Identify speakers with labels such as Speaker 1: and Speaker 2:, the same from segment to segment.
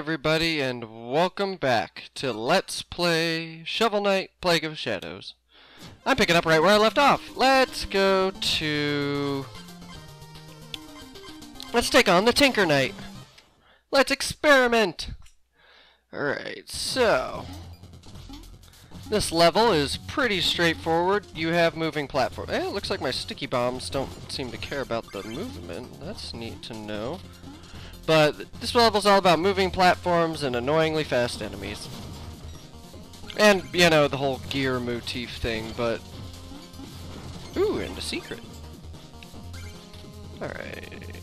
Speaker 1: Everybody and welcome back to Let's Play Shovel Knight Plague of Shadows. I'm picking up right where I left off. Let's go to... Let's take on the Tinker Knight. Let's experiment! Alright, so... This level is pretty straightforward. You have moving platform. Eh, it looks like my sticky bombs don't seem to care about the movement. That's neat to know. But this level's all about moving platforms and annoyingly fast enemies. And, you know, the whole gear motif thing, but... Ooh, and a secret. Alright.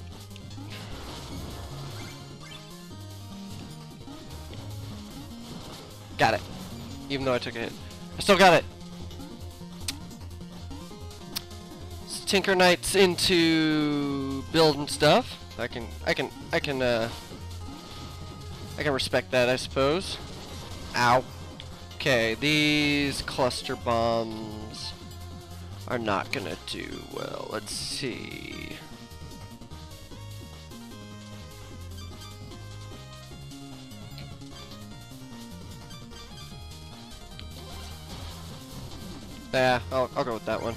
Speaker 1: Got it. Even though I took a hit. I still got it! Tinker Knight's into building stuff. I can, I can, I can, uh, I can respect that, I suppose. Ow. Okay, these cluster bombs are not gonna do well. Let's see. Yeah, I'll, I'll go with that one.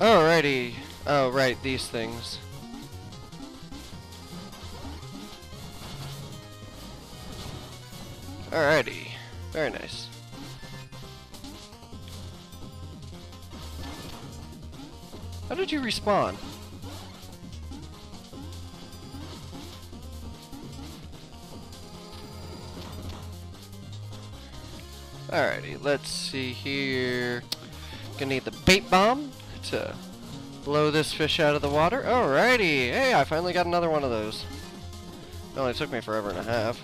Speaker 1: Alrighty. Oh, right, these things. Alrighty. Very nice. How did you respawn? Alrighty, let's see here. Gonna need the bait bomb to blow this fish out of the water. Alrighty, hey, I finally got another one of those. It only took me forever and a half.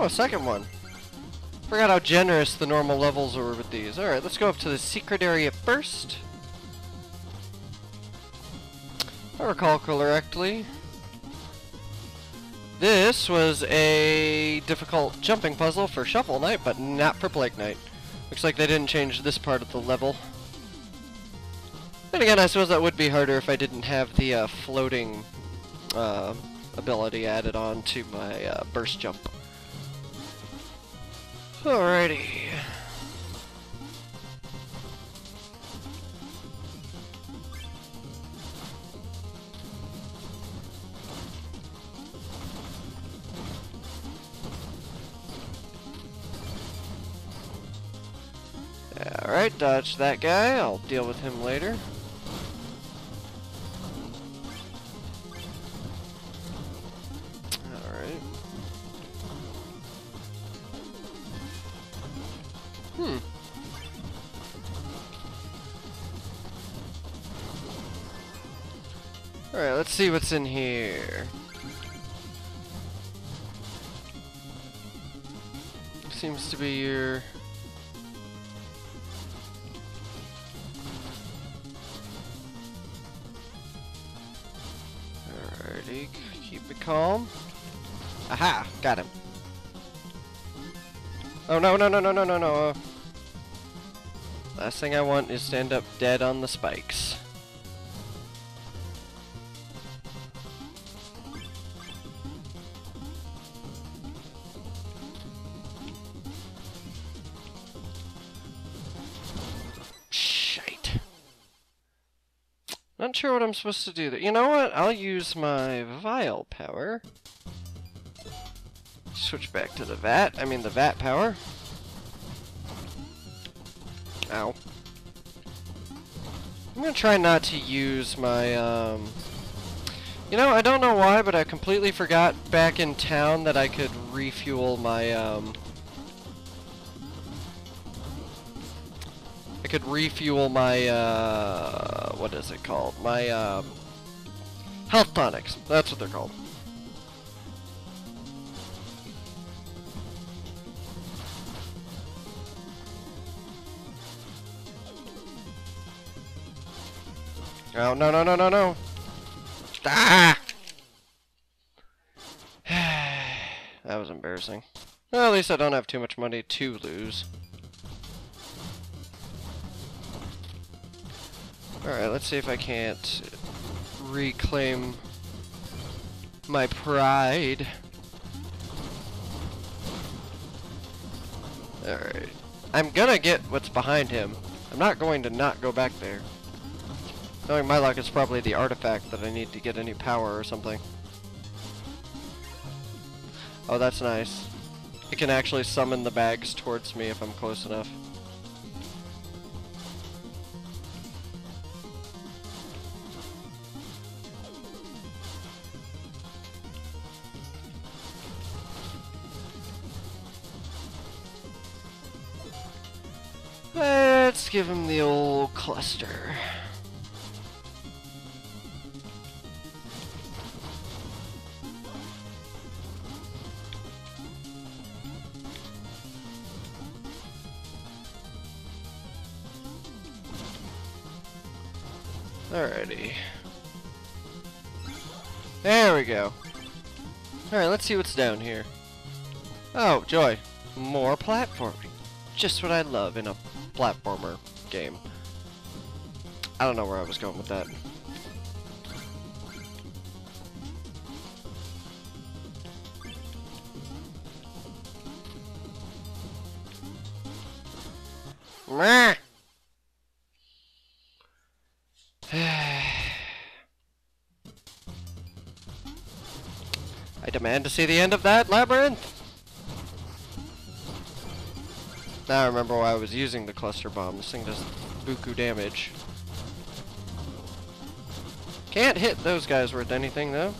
Speaker 1: Oh, a second one. Forgot how generous the normal levels were with these. Alright, let's go up to the secret area first. If I recall correctly. This was a difficult jumping puzzle for Shovel Knight, but not for Plague Knight. Looks like they didn't change this part of the level. Then again, I suppose that would be harder if I didn't have the uh, floating uh, ability added on to my uh, burst jump. Alrighty. Alright, dodge that guy. I'll deal with him later. Alright, let's see what's in here. Seems to be your... Alrighty, keep it calm. Aha! Got him. Oh no no no no no no no! Last thing I want is to end up dead on the spikes. I'm supposed to do that. You know what? I'll use my vial power. Switch back to the vat. I mean the vat power. Ow. I'm gonna try not to use my, um... You know, I don't know why, but I completely forgot back in town that I could refuel my, um... I could refuel my, uh... What is it called? My, um... Health tonics. That's what they're called. Oh, no, no, no, no, no. Ah! that was embarrassing. Well, at least I don't have too much money to lose. Alright, let's see if I can't reclaim my pride. Alright. I'm gonna get what's behind him. I'm not going to not go back there. Knowing my luck, it's probably the artifact that I need to get any power or something. Oh, that's nice. It can actually summon the bags towards me if I'm close enough. Let's give him the old cluster. Alrighty. There we go. Alright, let's see what's down here. Oh, joy. More platforming. Just what I love in a platformer game. I don't know where I was going with that. I demand to see the end of that labyrinth. Now I remember why I was using the cluster bomb. This thing does buku damage. Can't hit those guys worth anything though.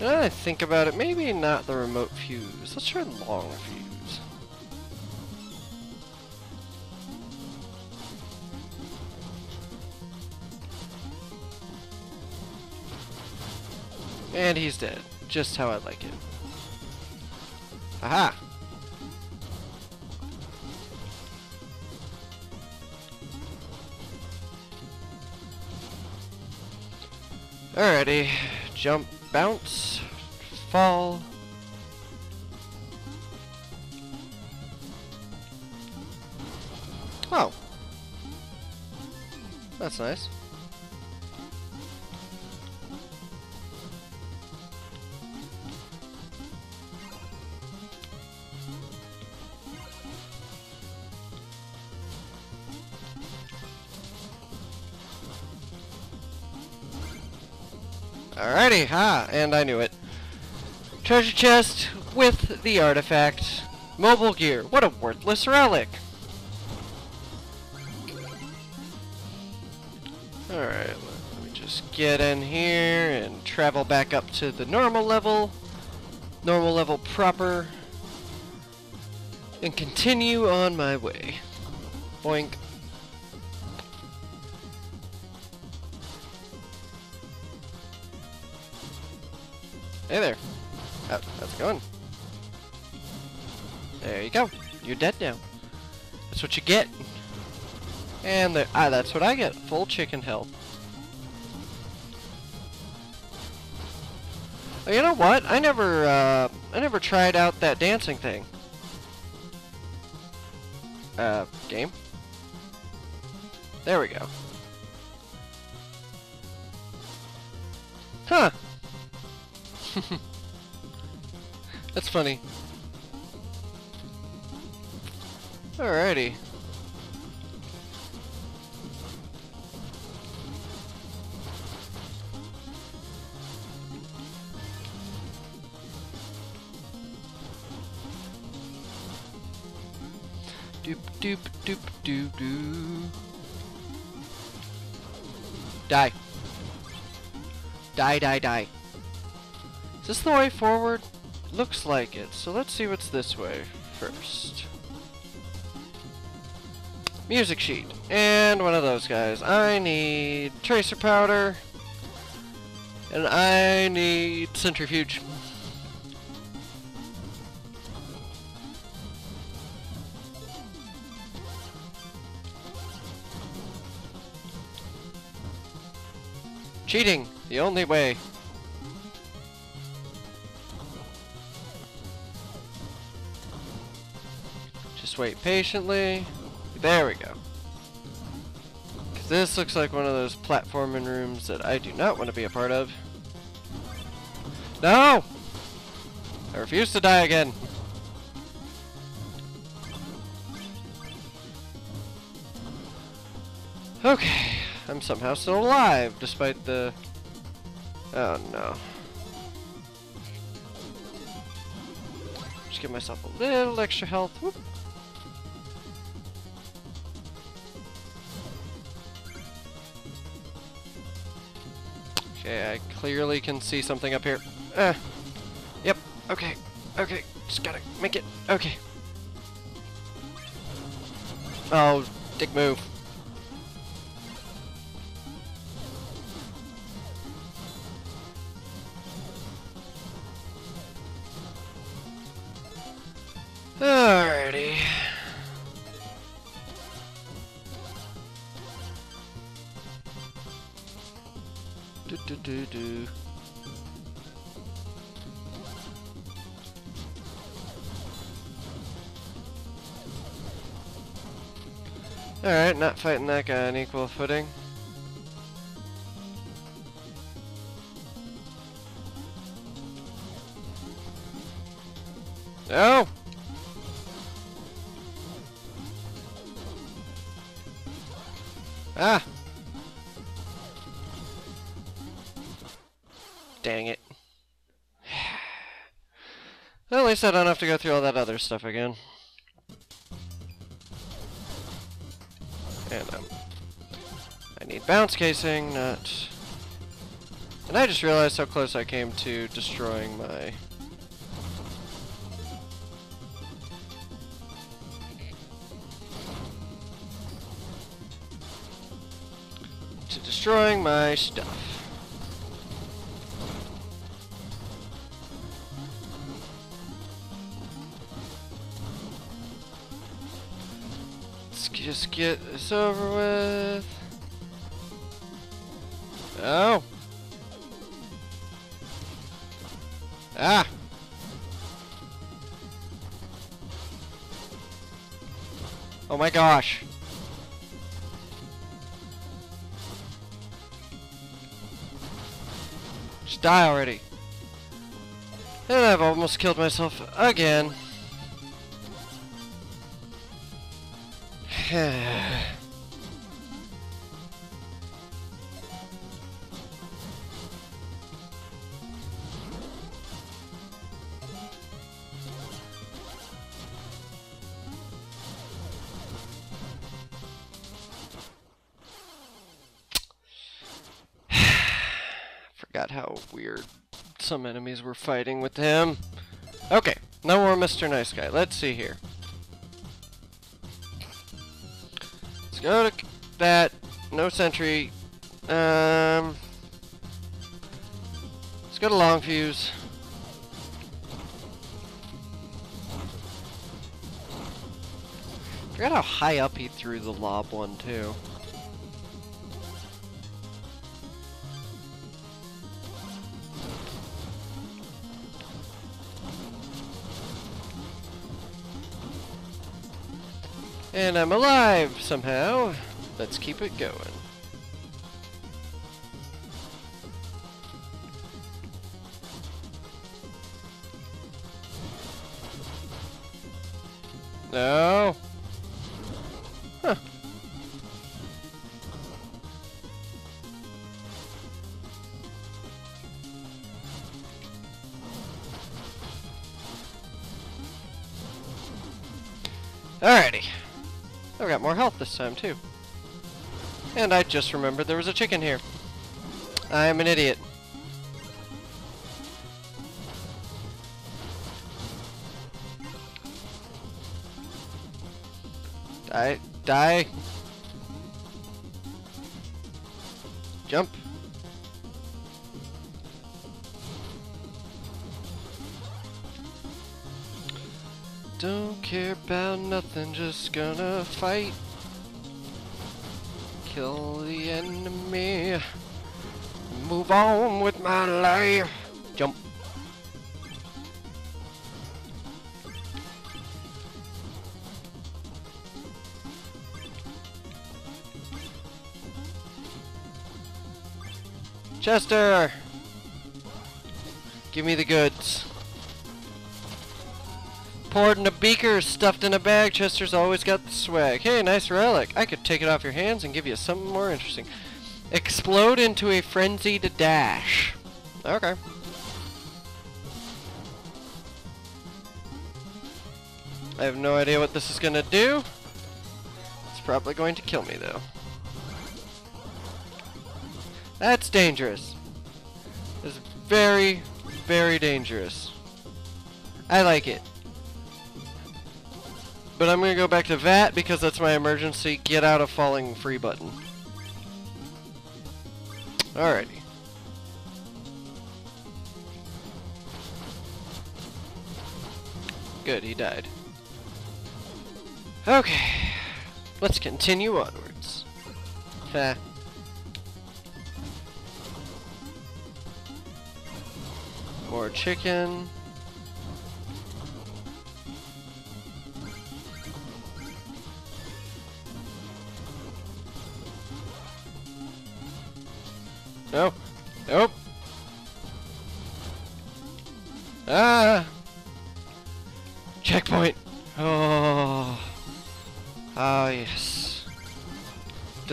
Speaker 1: Now I think about it, maybe not the remote fuse. Let's try long fuse. And he's dead. Just how I like it. Aha! Alrighty. Jump, bounce, fall. Oh. That's nice. Ha, and I knew it. Treasure chest with the artifact. Mobile gear, what a worthless relic! Alright, let me just get in here and travel back up to the normal level. Normal level proper. And continue on my way. Boink. Hey there. How, how's it going? There you go. You're dead now. That's what you get. And the, ah, that's what I get. Full chicken health. Oh, you know what? I never, uh, I never tried out that dancing thing. Uh, game? There we go. That's funny. Alrighty. Doop doop doop doop doo. Die. Die, die, die. Is this the way forward? Looks like it, so let's see what's this way first. Music sheet. And one of those guys. I need tracer powder. And I need centrifuge. Cheating! The only way. Just wait patiently. There we go. this looks like one of those platforming rooms that I do not want to be a part of. No! I refuse to die again. Okay, I'm somehow still alive despite the... Oh no. Just give myself a little extra health. Whoop. Okay, I clearly can see something up here. Uh, yep, okay, okay, just gotta make it, okay. Oh, dick move. Alrighty. Do do. Alright, not fighting that guy on equal footing. No! Least I don't have to go through all that other stuff again. And, um, I need bounce casing, not... And I just realized how close I came to destroying my... To destroying my stuff. Just get this over with. Oh. Ah. Oh my gosh. Just die already. And I've almost killed myself again. Forgot how weird some enemies were fighting with him. Okay, no more Mr. Nice Guy. Let's see here. Go to that. No sentry. Um, let's go to Long Fuse. Forgot how high up he threw the lob one too. And I'm alive somehow. Let's keep it going. Time, too. And I just remembered there was a chicken here. I'm an idiot. Die. Die. Jump. Don't care about nothing, just gonna fight. Kill the enemy. Move on with my life. Jump. Chester! Give me the goods. Poured in a beaker, stuffed in a bag. Chester's always got the swag. Hey, nice relic. I could take it off your hands and give you something more interesting. Explode into a frenzied dash. Okay. I have no idea what this is going to do. It's probably going to kill me, though. That's dangerous. It's very, very dangerous. I like it. But I'm going to go back to VAT because that's my emergency get out of falling free button. Alrighty. Good, he died. Okay. Let's continue onwards. Ha. More chicken.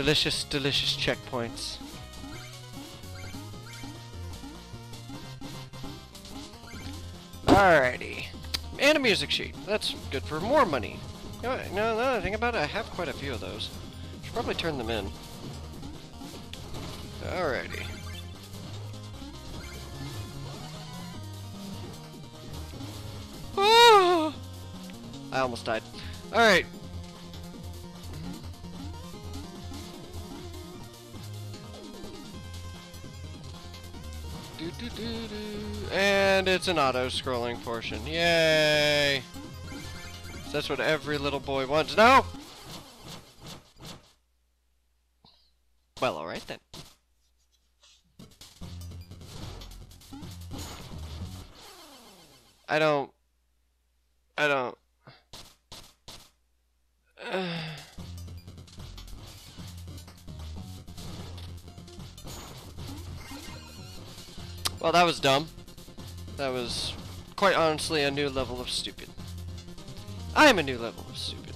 Speaker 1: Delicious, delicious checkpoints. Alrighty. And a music sheet. That's good for more money. You know, now that I think about it, I have quite a few of those. Should probably turn them in. Alrighty. I almost died. Alright. And it's an auto-scrolling portion. Yay! That's what every little boy wants. No! Was dumb. That was, quite honestly, a new level of stupid. I am a new level of stupid.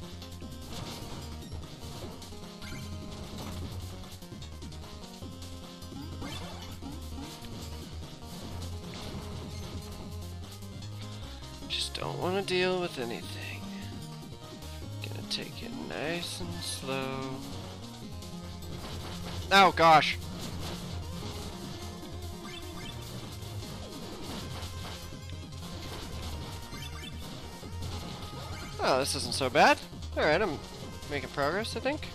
Speaker 1: Just don't want to deal with anything. Gonna take it nice and slow. Oh gosh. This isn't so bad. Alright, I'm making progress, I think.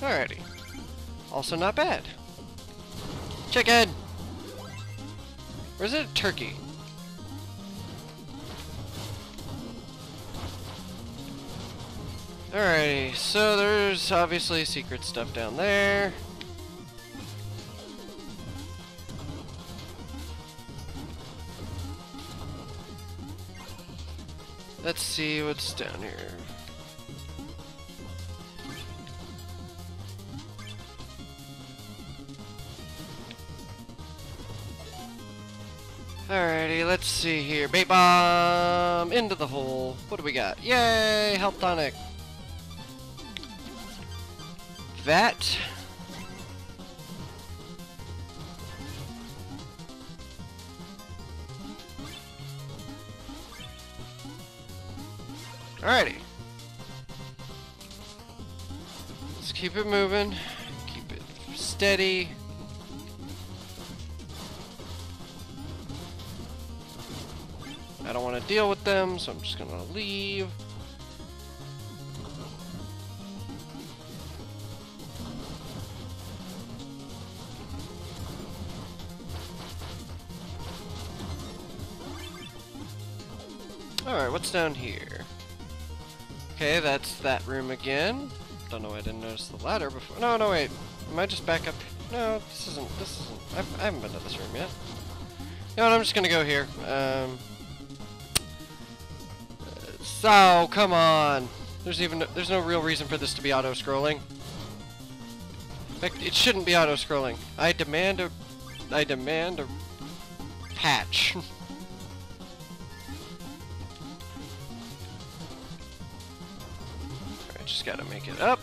Speaker 1: Alrighty. Also not bad. Chicken! Or is it a turkey? Alrighty, so there's obviously secret stuff down there. Let's see what's down here. Alrighty, let's see here. Bait bomb into the hole. What do we got? Yay! Health tonic. That. Alrighty. Let's keep it moving. Keep it steady. I don't want to deal with them, so I'm just gonna leave. Alright, what's down here? Okay, that's that room again. Don't know why I didn't notice the ladder before. No, no, wait. Am I just back up? No, this isn't, this isn't, I've, I haven't been to this room yet. No, I'm just gonna go here. Um, so, come on. There's even, there's no real reason for this to be auto-scrolling. It shouldn't be auto-scrolling. I demand a, I demand a patch. I just gotta make it up.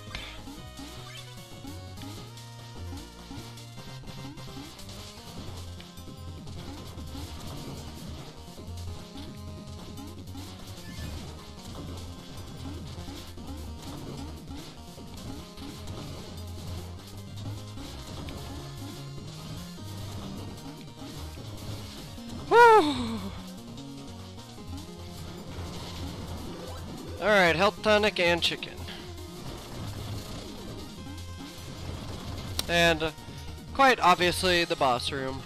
Speaker 1: Alright, health tonic and chicken. And, uh, quite obviously, the boss room.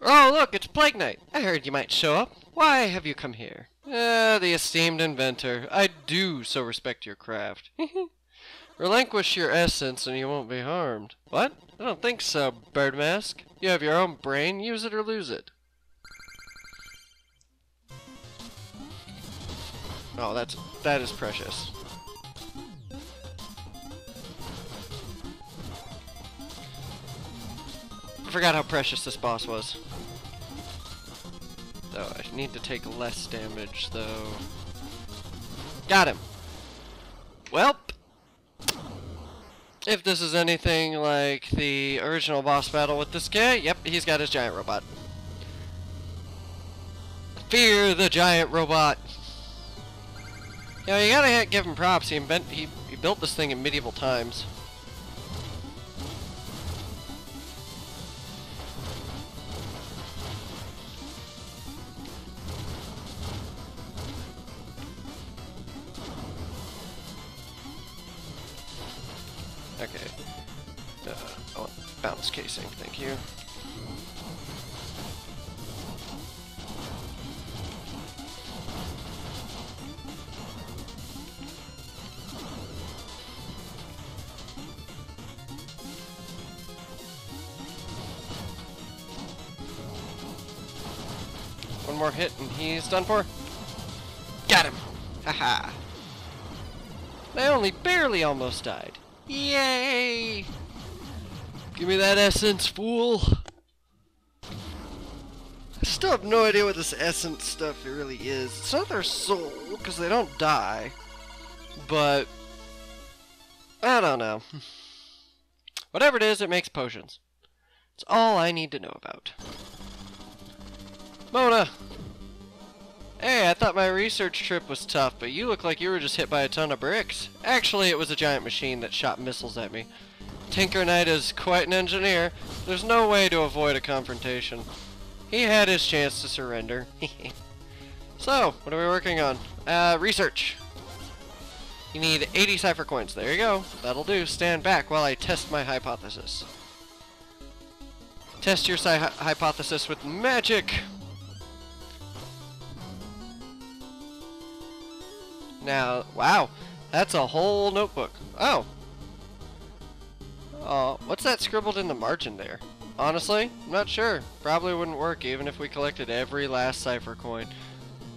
Speaker 1: Oh, look, it's Plague Knight. I heard you might show up. Why have you come here? Ah, the esteemed inventor. I do so respect your craft. Relinquish your essence and you won't be harmed. What? I don't think so, Bird Mask. You have your own brain, use it or lose it. Oh, that's that is precious. I forgot how precious this boss was. Though I need to take less damage, though. Got him. Welp. If this is anything like the original boss battle with this guy, yep, he's got his giant robot. Fear the giant robot. You know, you gotta give him props. He, invent he, he built this thing in medieval times. More hit and he's done for. Got him! Haha. I only barely almost died. Yay! Give me that essence, fool! I still have no idea what this essence stuff really is. It's not their soul, because they don't die. But... I don't know. Whatever it is, it makes potions. It's all I need to know about. Mona! Hey, I thought my research trip was tough, but you look like you were just hit by a ton of bricks. Actually, it was a giant machine that shot missiles at me. Tinker Knight is quite an engineer. There's no way to avoid a confrontation. He had his chance to surrender. so, what are we working on? Uh, research. You need 80 cipher coins. There you go. That'll do. Stand back while I test my hypothesis. Test your hypothesis with magic. Now, wow, that's a whole notebook. Oh. Uh, what's that scribbled in the margin there? Honestly, I'm not sure. Probably wouldn't work even if we collected every last cipher coin.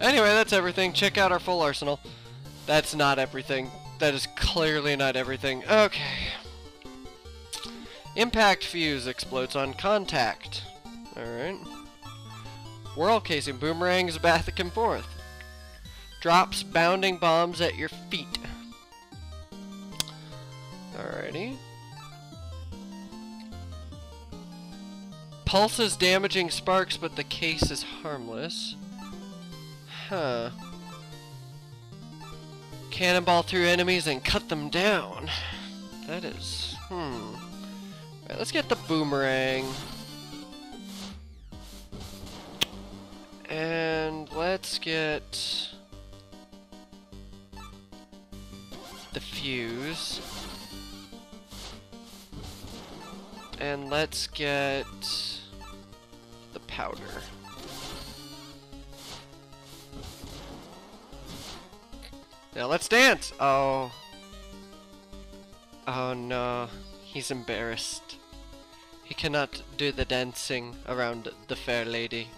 Speaker 1: Anyway, that's everything. Check out our full arsenal. That's not everything. That is clearly not everything. Okay. Impact fuse explodes on contact. Alright. Whirl casing boomerangs back and forth drops bounding bombs at your feet. Alrighty. Pulses damaging sparks, but the case is harmless. Huh. Cannonball through enemies and cut them down. That is... Hmm. Right, let's get the boomerang. And let's get fuse. And let's get the powder. Now let's dance! Oh. Oh no. He's embarrassed. He cannot do the dancing around the fair lady.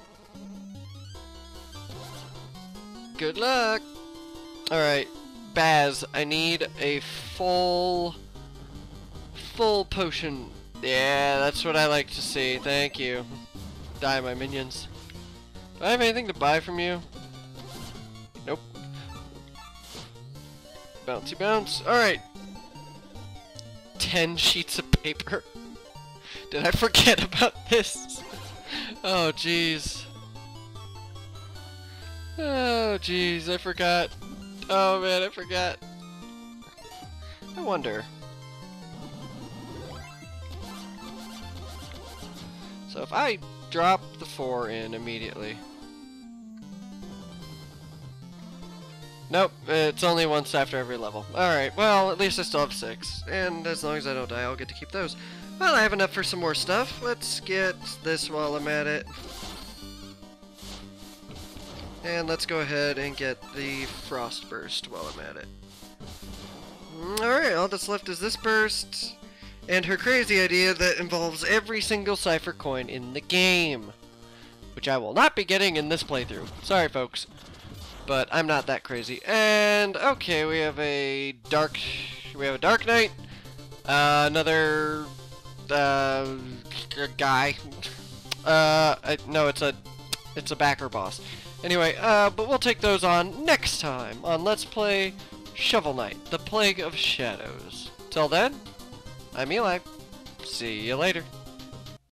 Speaker 1: Good luck! Alright, Baz, I need a full... Full potion. Yeah, that's what I like to see. Thank you. Die, my minions. Do I have anything to buy from you? Nope. Bouncy bounce. Alright. Ten sheets of paper. Did I forget about this? Oh, jeez. Oh, jeez, I forgot. Oh, man, I forgot. I wonder. So if I drop the 4 in immediately... Nope, it's only once after every level. Alright, well, at least I still have 6. And as long as I don't die, I'll get to keep those. Well, I have enough for some more stuff. Let's get this while I'm at it. And let's go ahead and get the Frost Burst while I'm at it. Alright, all that's left is this burst, and her crazy idea that involves every single Cipher coin in the game. Which I will not be getting in this playthrough. Sorry, folks. But I'm not that crazy. And, okay, we have a Dark... We have a Dark Knight. Uh, another... Uh, guy. Uh, I, no, it's a... It's a backer boss. Anyway, uh, but we'll take those on next time on Let's Play Shovel Knight, The Plague of Shadows. Till then, I'm Eli. See you later.